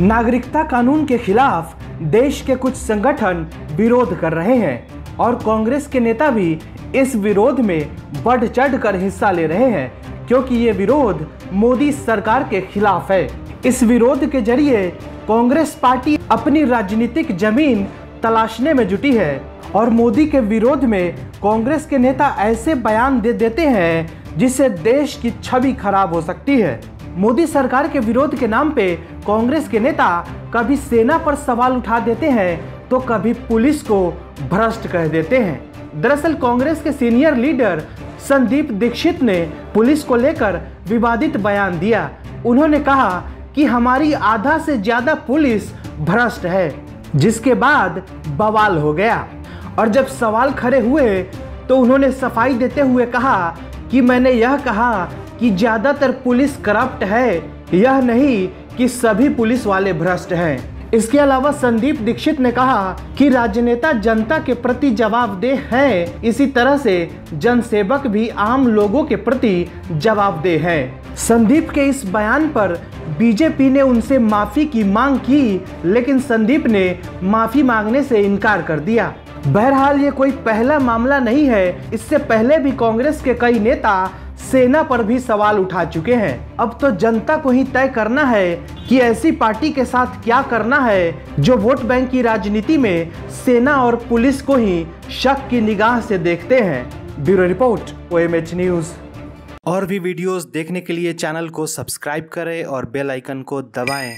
नागरिकता कानून के खिलाफ देश के कुछ संगठन विरोध कर रहे हैं और कांग्रेस के नेता भी इस विरोध में बढ़ चढ़ कर हिस्सा ले रहे हैं, क्योंकि ये विरोध मोदी सरकार के खिलाफ है। इस विरोध के ज़रिए कांग्रेस पार्टी अपनी राजनीतिक ज़मीन तलाशने में जुटी है और मोदी के विरोध में कांग्रेस के नेता ऐसे बयान दे देते हैं जिससे देश की छवि खराब हो सकती है। मोदी सरकार के विरोध के नाम पे कांग्रेस के नेता कभी सेना पर सवाल उठा देते हैं तो कभी पुलिस को भ्रष्ट कह देते हैं। दरअसल कांग्रेस के सीनियर लीडर संदीप दीक्षित ने पुलिस को लेकर विवादित बयान दिया। उन्होंने कहा कि हमारी आधा से ज़्यादा पुलिस भ्रष्ट है, जिसके बाद बवाल हो गया। और जब सवाल खड़े हुए तो उन्होंने सफ़ाई देते हुए कहा कि मैंने यह कहा कि ज़्यादातर पुलिस करप्ट है, यह नहीं कि सभी पुलिस वाले भ्रष्ट हैं। इसके अलावा संदीप दीक्षित ने कहा कि राजनेता जनता के प्रति जवाबदेह हैं। इसी तरह से जनसेवक भी आम लोगों के प्रति जवाबदेह हैं। संदीप के इस बयान पर बीजेपी ने उनसे माफ़ी की मांग की, लेकिन संदीप ने माफ़ी मांगने से इनकार कर दिया। बहरहाल, ये कोई पहला मामला नहीं है। इससे पहले भी कांग्रेस के कई नेता सेना पर भी सवाल उठा चुके हैं। अब तो जनता को ही तय करना है कि ऐसी पार्टी के साथ क्या करना है, जो वोट बैंक की राजनीति में सेना और पुलिस को ही शक की निगाह से देखते हैं। ब्यूरो रिपोर्ट ओ न्यूज़ और भी वीडियोस देखने के लिए चैनल को सब्सक्राइब करें और बेल आइकन को दबाएँ।